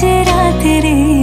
चेरा तेरे